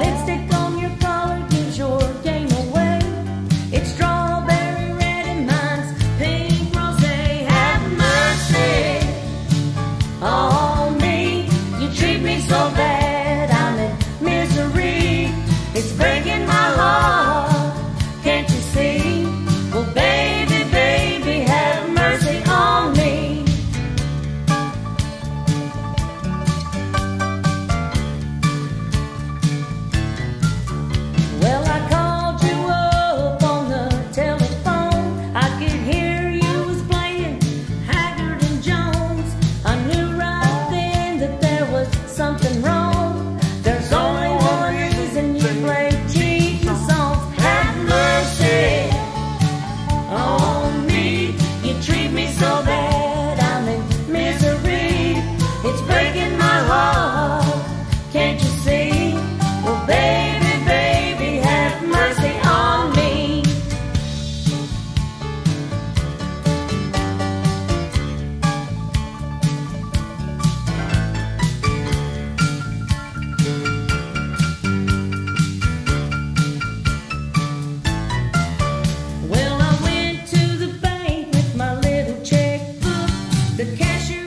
lipstick. cashier.